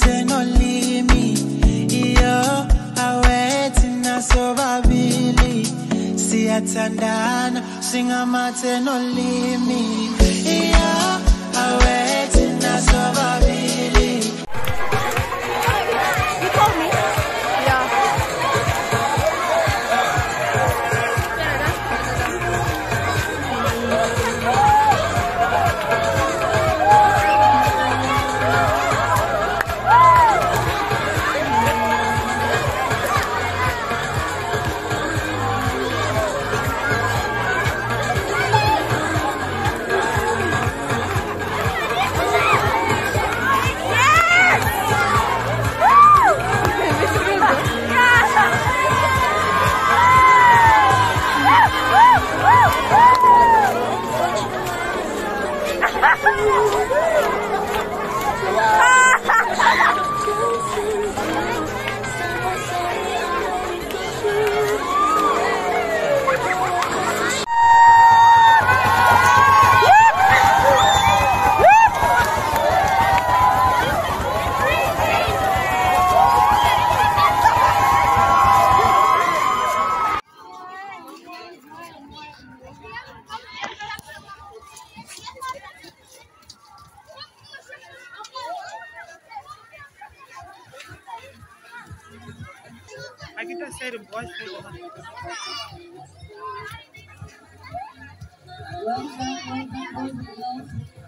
ten olimi iyo awetina sobabili siyathandana singamathenolimi iyo awetina soba Woo! I can just say the boys Yeah, please.